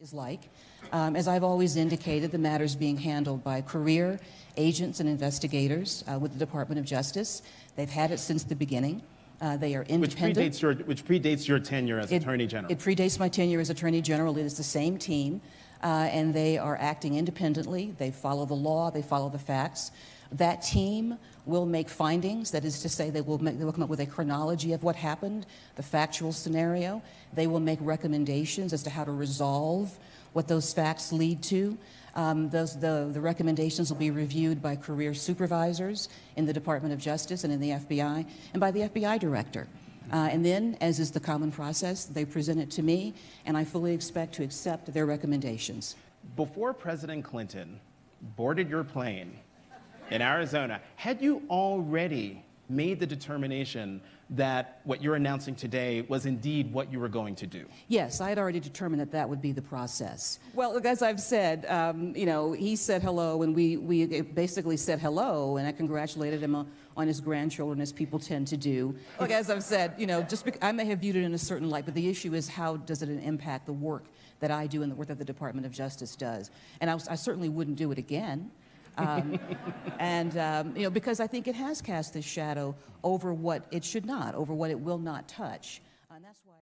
is like. Um, as I've always indicated, the matter is being handled by career agents and investigators uh, with the Department of Justice. They've had it since the beginning. Uh, they are independent. Which predates your, which predates your tenure as It- Attorney General. It predates my tenure as Attorney General. It is the same team, uh, and they are acting independently. They follow the law, they follow the facts. That team will make findings, that is to say, they will, make, they will come up with a chronology of what happened, the factual scenario. They will make recommendations as to how to resolve what those facts lead to. Um, those, the, the recommendations will be reviewed by career supervisors in the Department of Justice and in the FBI, and by the FBI director. Uh, and then, as is the common process, they present it to me, and I fully expect to accept their recommendations. Before President Clinton boarded your plane in Arizona, had you already made the determination that what you're announcing today was indeed what you were going to do? Yes, I had already determined that that would be the process. Well, as I've said, um, you know, he said hello, and we, we basically said hello, and I congratulated him on, on his grandchildren, as people tend to do. Look, as I've said, you know, just I may have viewed it in a certain light, but the issue is how does it impact the work that I do and the work that the Department of Justice does? And I, was, I certainly wouldn't do it again. Um, and um, you know because I think it has cast this shadow over what it should not, over what it will not touch, and that's why.